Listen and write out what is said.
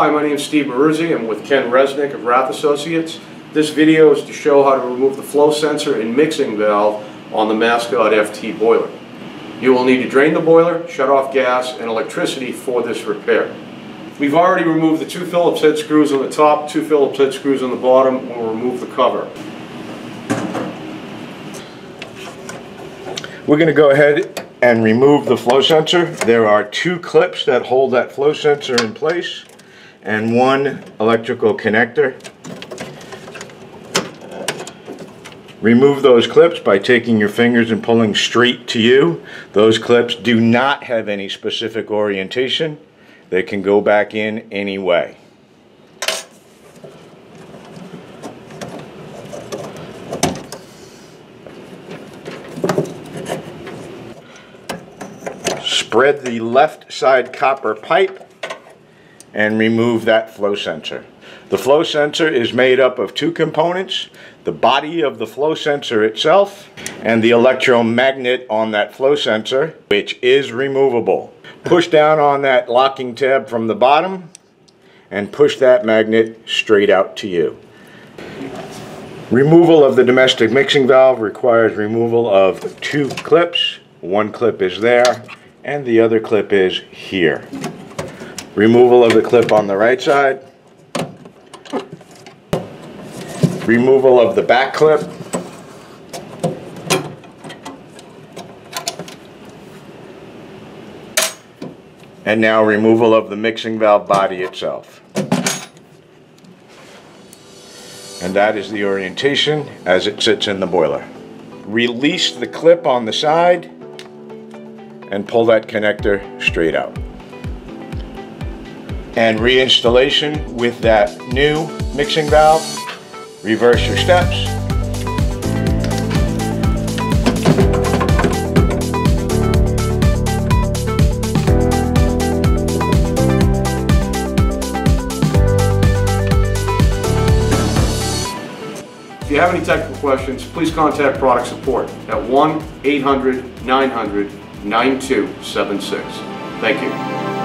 Hi, my name is Steve Moruzzi. I'm with Ken Resnick of Rath Associates. This video is to show how to remove the flow sensor and mixing valve on the Mascot FT boiler. You will need to drain the boiler, shut off gas and electricity for this repair. We've already removed the two Phillips head screws on the top, two Phillips head screws on the bottom. We'll remove the cover. We're going to go ahead and remove the flow sensor. There are two clips that hold that flow sensor in place and one electrical connector. Remove those clips by taking your fingers and pulling straight to you. Those clips do not have any specific orientation. They can go back in any way. Spread the left side copper pipe and remove that flow sensor. The flow sensor is made up of two components, the body of the flow sensor itself and the electromagnet on that flow sensor, which is removable. Push down on that locking tab from the bottom and push that magnet straight out to you. Removal of the domestic mixing valve requires removal of two clips. One clip is there and the other clip is here. Removal of the clip on the right side. Removal of the back clip. And now removal of the mixing valve body itself. And that is the orientation as it sits in the boiler. Release the clip on the side and pull that connector straight out. And reinstallation with that new mixing valve, reverse your steps, If you have any technical questions, please contact product support at 1-800-900 9276. Thank you.